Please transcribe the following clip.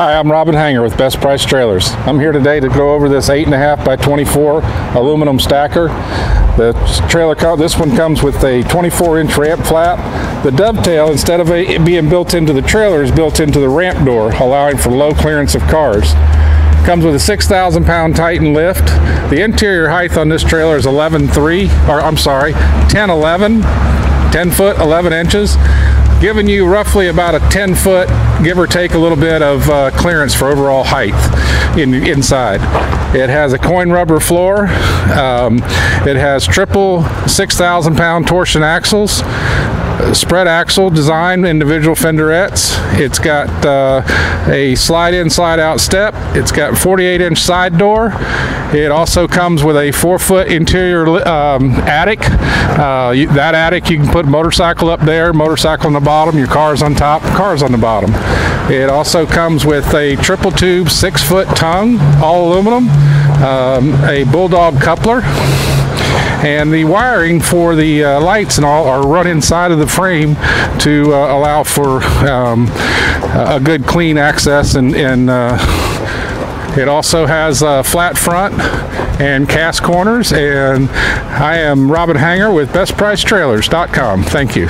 Hi, I'm Robin Hanger with Best Price Trailers. I'm here today to go over this 8.5 by 24 aluminum stacker. The trailer, this one comes with a 24 inch ramp flap. The dovetail, instead of it being built into the trailer, is built into the ramp door, allowing for low clearance of cars. Comes with a 6,000 pound Titan lift. The interior height on this trailer is 11.3, or I'm sorry, 10.11, 10 foot 11 inches, giving you roughly about a 10 foot, give or take a little bit of uh, clearance for overall height in, inside. It has a coin rubber floor. Um, it has triple 6,000 pound torsion axles spread axle design, individual fenderettes. It's got uh, a slide in, slide out step. It's got 48 inch side door. It also comes with a four foot interior um, attic. Uh, you, that attic, you can put motorcycle up there, motorcycle on the bottom, your car's on top, car's on the bottom. It also comes with a triple tube, six foot tongue, all aluminum, um, a bulldog coupler and the wiring for the uh, lights and all are run inside of the frame to uh, allow for um, a good clean access and, and uh, it also has a flat front and cast corners and I am Robin Hanger with bestpricetrailers.com. Thank you.